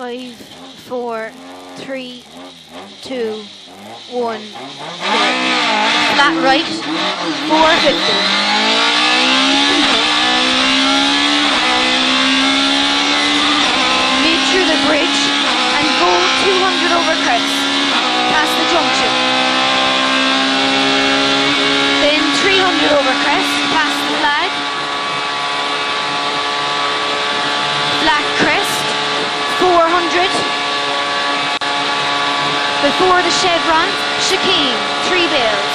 Five, four, three, two, one. Flat right, 450. Mid through the bridge and go 200 over crest, past the junction. Then 300 over crest, past the flag. Black crest, 400. Before the chevron, chicane, three bills.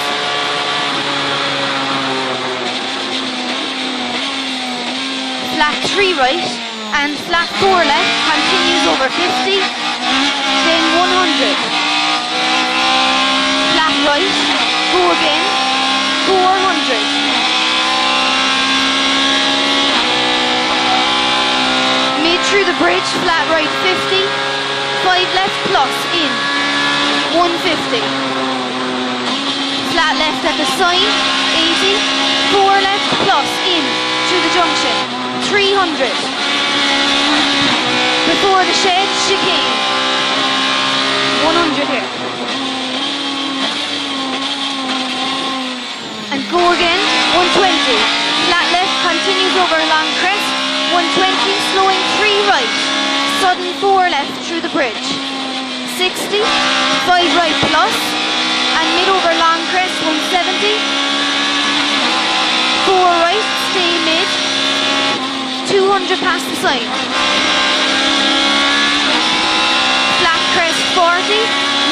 Flat three right and flat four left continues over 50, then 100. Flat right, go again, 400. Mid through the bridge, flat right 50, five left plus in, 150. Flat left at the sign, 80, four left plus in through the junction, 300. Before the shed, chicane. 100 here. And go again, 120. Flat left continues over long crest, 120, slowing 3 right. Sudden 4 left through the bridge. 60, 5 right plus, and mid over long crest, 170. 4 right, stay mid, 200 past the sign. Flat crest 40,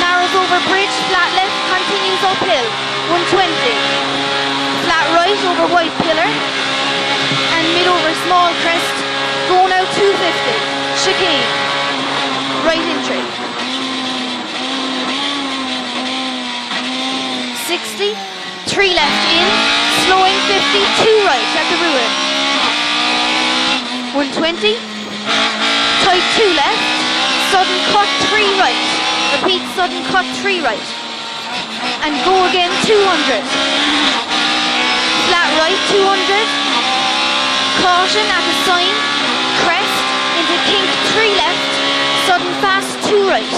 narrows over bridge, flat left continues uphill, 120. Flat right over white pillar, and mid over small crest, go now 250. Chicane, right entry. 60, 3 left in, slowing 50, 2 right at the ruin. 120, tight 2 left, sudden cut 3 right. Repeat sudden cut 3 right. And go again 200. Flat right 200. Caution at the sign, crest into kink 3 left, sudden fast 2 right.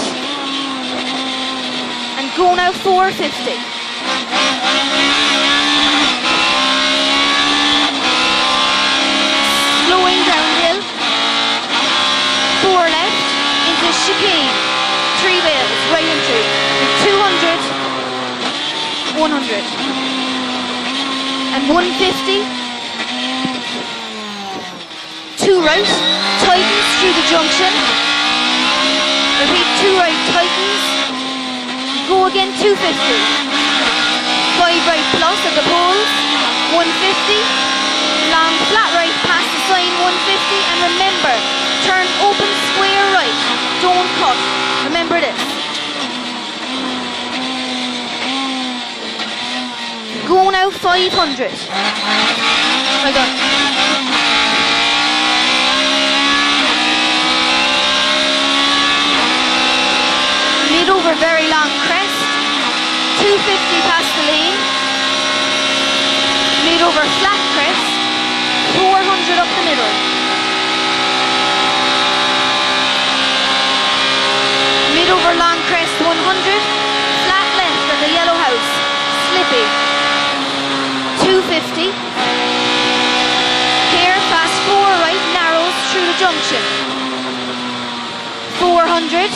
And go now 450. Slowing downhill. Four left into chicane. Three bales, right entry. 200, 100. And 150. Two right, tightens through the junction. Repeat, two right, tightens. Go again, 250 five right plus at the poles, 150. Long flat right past the sign, 150. And remember, turn open square right. Don't cut. Remember this. Go now 500. Well done. Mid over very long crest. 250 past the lane. Mid over flat crest. 400 up the middle. Mid over long crest 100. Flat left at the yellow house. Slippy. 250. Here fast 4 right narrows through the junction. 400.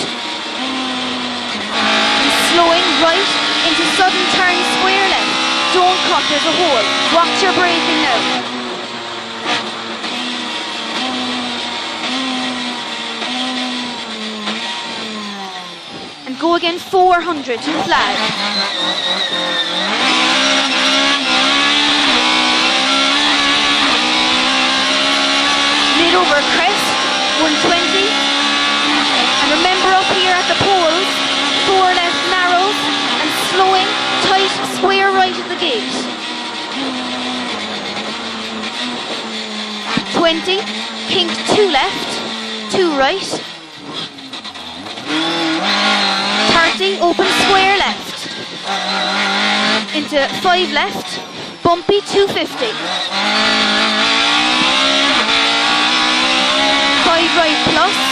And slowing right into sudden turn square left. Don't there's a hole. Watch your breathing now. And go again 400 to the flag. Mid over crest, 120. 20, kink two left, two right. 30, open square left. Into five left, bumpy 250. Five right plus,